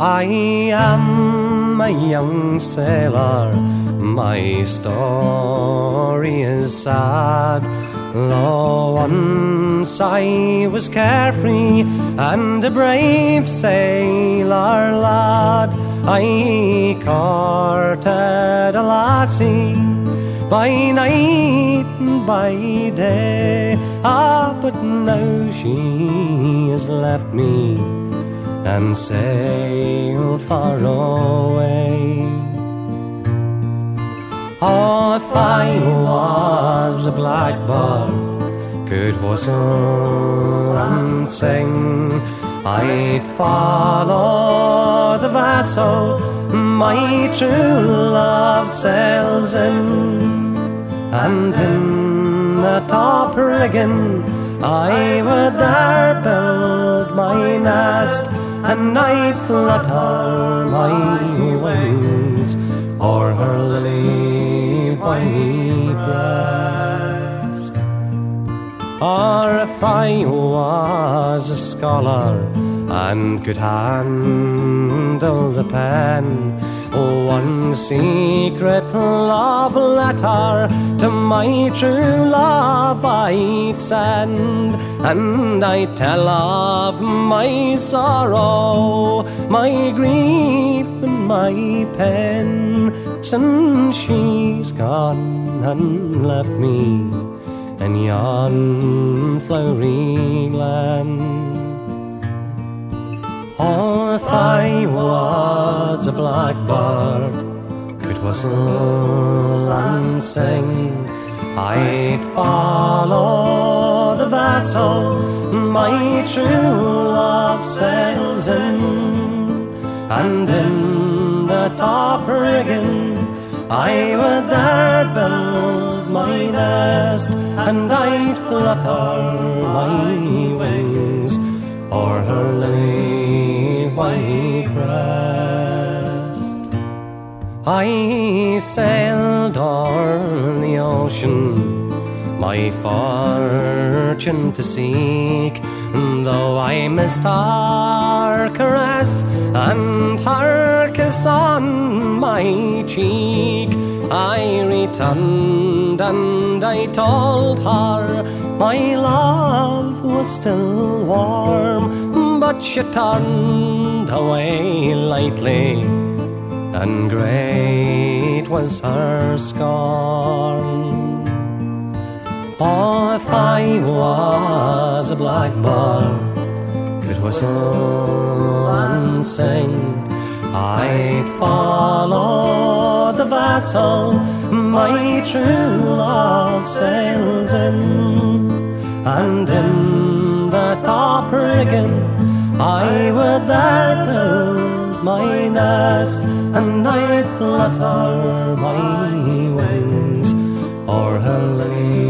I am a young sailor, my story is sad. Though once I was carefree and a brave sailor lad, I courted a lassie by night and by day. Ah, but now she has left me and sailed far away. Oh, if I was a blackbird, could whistle and sing, I'd follow the vessel my true love sails in, and in the top rigging I would there build my nest, and I'd flutter my wings o'er her lily white breast. Or if I was a scholar and could handle the pen, one secret love letter to my true love I'd send, and I'd tell of my sorrow, my grief, and my pain, since she's gone and left me in yon flowery glen. Oh, if I was a blackbird, could whistle and sing, I'd follow the vessel my true love sails in, and in the top rigging I would there build my nest, and I'd flutter my wings o'er her lily white breast. I sailed o'er the ocean, my fortune to seek, though I missed her caress and her kiss on my cheek. I returned and I told her my love was still warm, but she turned away lightly, and great was her scorn. Oh, if I was a blackbird, could whistle and sing, I'd follow the vessel my true love sails in, and in the top rigging I would there build my nest, and I'd flutter my wings or her lily.